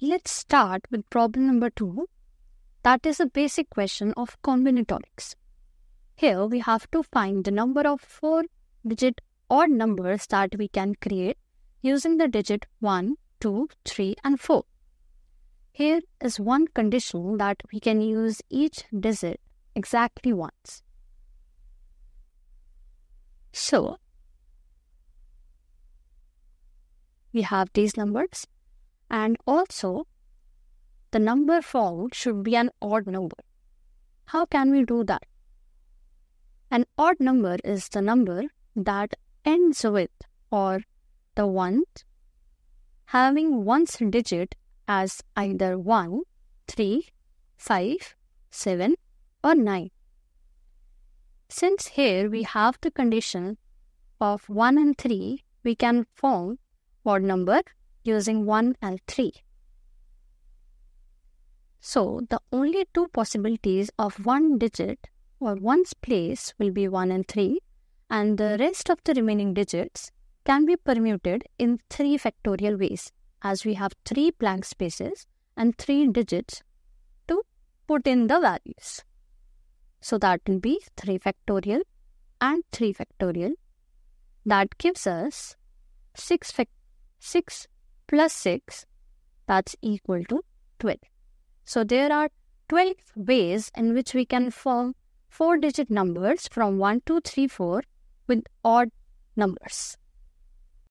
let's start with problem number two. That is a basic question of combinatorics. Here we have to find the number of four digit odd numbers that we can create using the digit 1, 2, 3 and 4. Here is one condition that we can use each digit exactly once. So, we have these numbers and also the number found should be an odd number. How can we do that? An odd number is the number that ends with or the one having one's digit as either 1, 3, 5, 7 or 9. Since here we have the condition of 1 and 3, we can form odd number using 1 and 3. So the only two possibilities of one digit or one's place will be 1 and 3 and the rest of the remaining digits can be permuted in 3 factorial ways as we have 3 blank spaces and 3 digits to put in the values. So that will be 3 factorial and 3 factorial. That gives us 6, fac- 6 plus 6 that's equal to 12. So there are 12 ways in which we can form four digit numbers from 1, 2, 3, 4 with odd numbers.